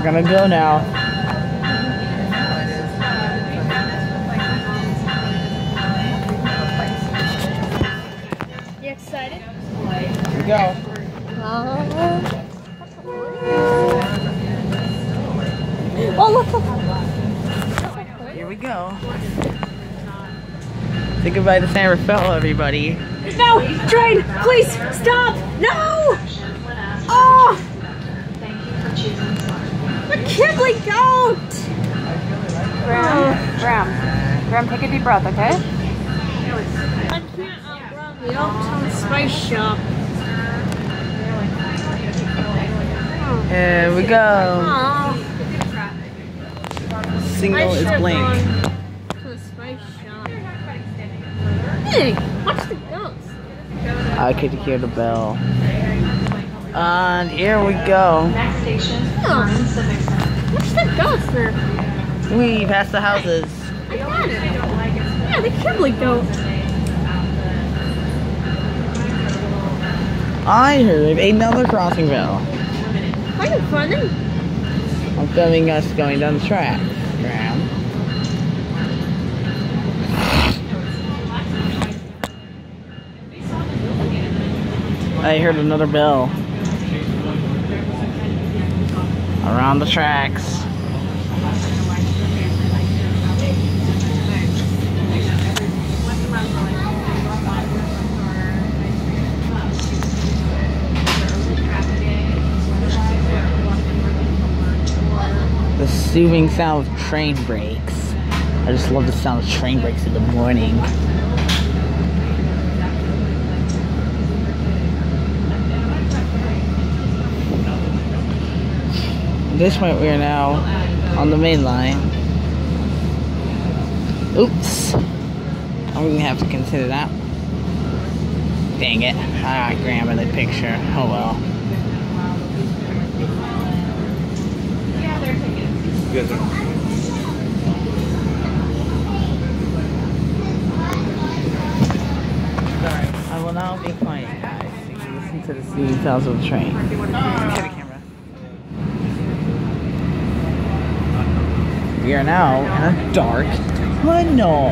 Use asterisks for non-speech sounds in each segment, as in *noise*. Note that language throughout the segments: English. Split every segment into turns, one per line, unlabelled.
We're gonna go now.
You excited?
Here we go. Uh-huh.
Oh, look.
Here we go. Say goodbye to San Rafael, everybody.
No, train, please stop. No. Oh, the Kibble goat.
Graham, Graham, oh. Graham, take a deep breath, okay?
I can't outrun the Uptown Spice Shop.
Here we go.
Oh,
Signal
I
is
should've
blink.
gone to the Spice Shop. Hey, watch the goats.
I could hear the bell. And here we go.
Next station,
Oh.
Lawrence Civic Center.
Watch the goats there.
We passed the houses.
I got it. Yeah, the Kibble goat.
I heard another crossing bell.
Kind of funny.
I'm filming us going down the track. Graham. I heard another bell. Around the tracks. The soothing sound of train brakes. I just love the sound of train brakes in the morning. This point, we are now on the main line. Oops. I'm gonna have to consider that. Dang it. Ah, Graham in the picture. Oh well. I will now be quiet, guys. listen to the sounds of the train. To the camera. We are now in a dark tunnel.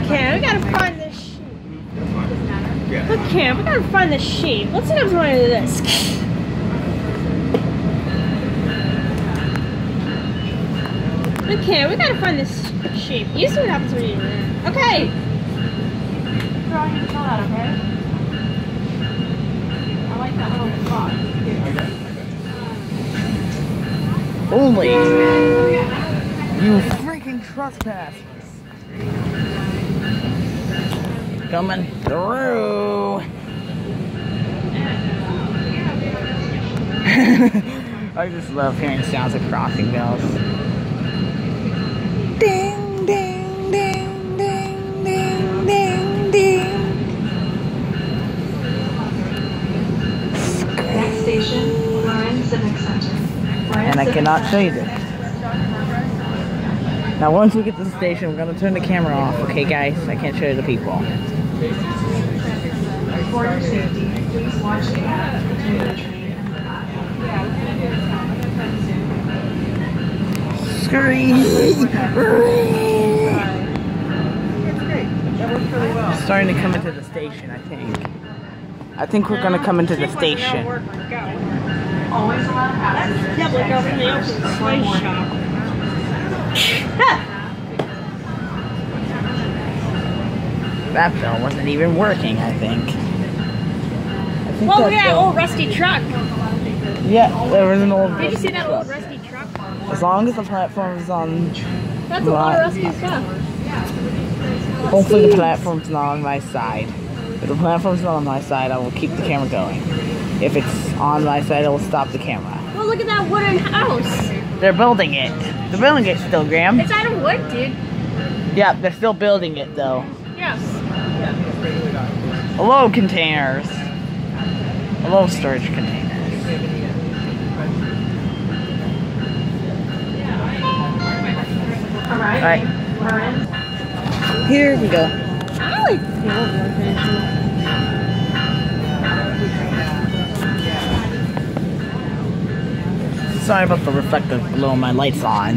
Okay, we gotta find this sheep. Okay, we gotta find the sheep. Let's see if I'm to this. Okay, we gotta find this sheep. You see what happens when you. Okay.
Drawing your out, okay? I like that little spot.
Only you freaking trespass. Coming through. *laughs* I just love hearing sounds of crossing bells. Ding, and I cannot show you this. Now, once we get to the station, we're gonna turn the camera off, okay, guys? I can't show you the people.
For your safety, please watch the!
Starting to come into the station, I think. I think we're gonna come into the station.
Always allow passengers
Yeah,
to
go
exit
from the open
before
shop.
That bell wasn't even working, I think. I think
Well,
that
we got an
bell-
old rusty truck.
Yeah, there was an old.
Did you see that
truck.
old rusty truck?
As long as the platform is on,
That's a lot of rusty stuff.
hopefully the platform's not on my side. If the platform's not on my side, I will keep the camera going. If it's on my side, it'll stop the camera.
Well, look at that wooden house.
They're building it. They're building it still, Graham.
It's out of wood, dude.
Yeah, they're still building it though.
Yes.
Hello, containers. Hello, storage containers.
All right.
Alright, here we go.
I
Sorry about the reflective below my lights on.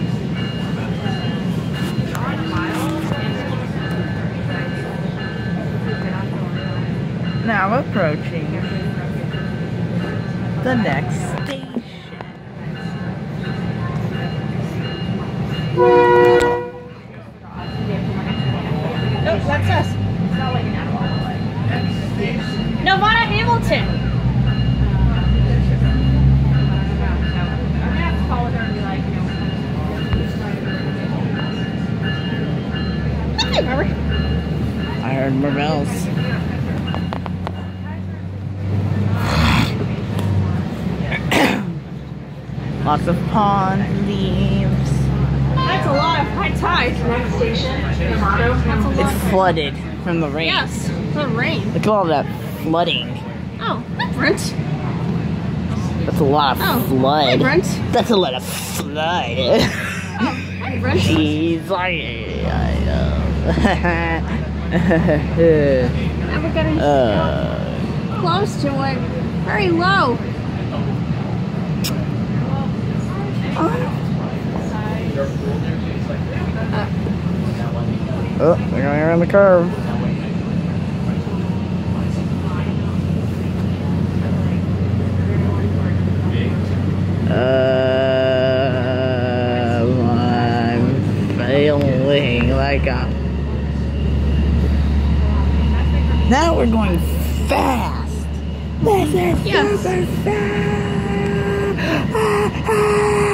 Now approaching the next station.
Nope, that's us. Novato Hamilton. Hey, Barbara.
I heard more bells. Lots of pond leaves.
That's a lot of high tide.
Next station, Novato
It's flooded from the rain.
Yes, the rain.
Look at all that flooding.
Oh, hi, Brent.
That's a lot of
Oh, Hi,
flood.
Brent.
That's a lot of flood.
Oh, hi, Brent. *laughs*
Jeez, I, I
Now we're getting
know. uh,
close to it. Very low.
Oh, they're going around the curve. Uh, I'm failing like a. Now we're going fast. This is
Yes.
super fast.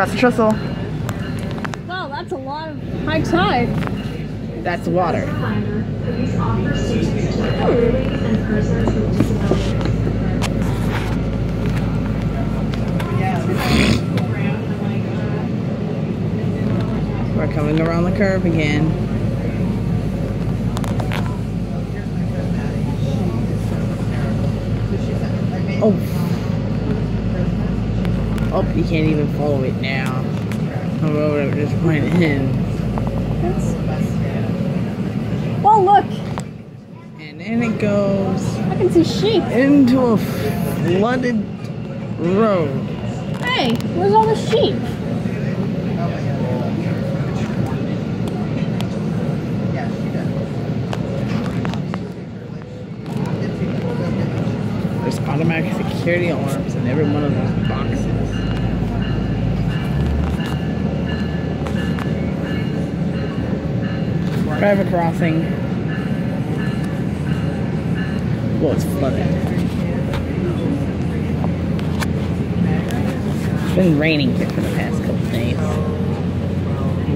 Across the trestle.
Wow, that's a lot of high tide.
That's water. We're coming around the curve again. Oh. Oh, you can't even follow it now. I just went in.
Well, look,
And in it goes
I can see sheep.
into a flooded road.
Hey, where's all the sheep?
There's automatic security alarms in every one of those boxes. Private crossing. Well, it's flooded. It's been raining here for the past couple days.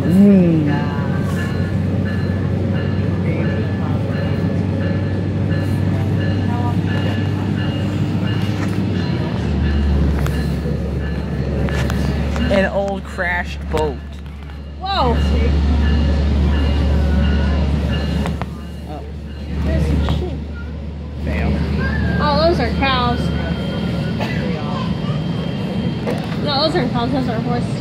Mm. An old crashed boat.
Whoa.
Oh,
There's some sheep.
fail.
Oh, those are cows. No, those aren't cows. Those are horses.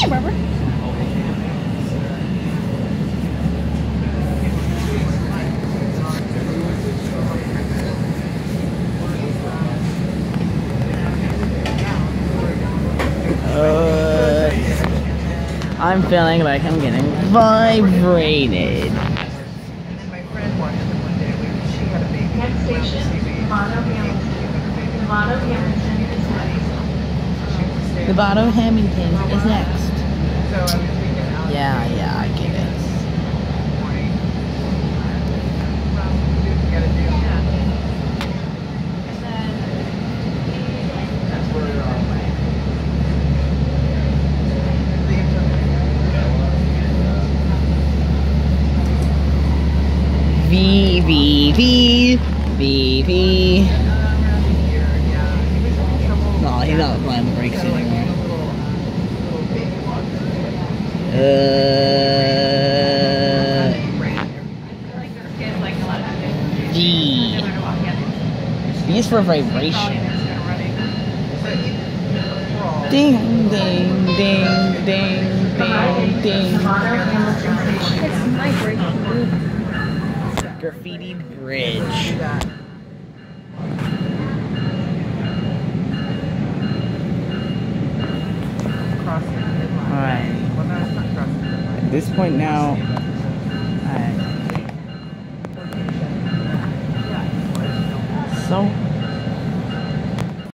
Hey, Barbara.
Uh, I'm feeling like I'm getting vibrated.
Next station, Novato Hamilton. Novato Hamilton is next.
Novato Hamilton is next. Yeah, yeah, V V V V Beep beep. No, he's not applying the brakes anymore. Uh. B is for vibration. Ding, ding, ding, ding, ding, ding.
It's migration.
Graffiti bridge. Alright. At this point now,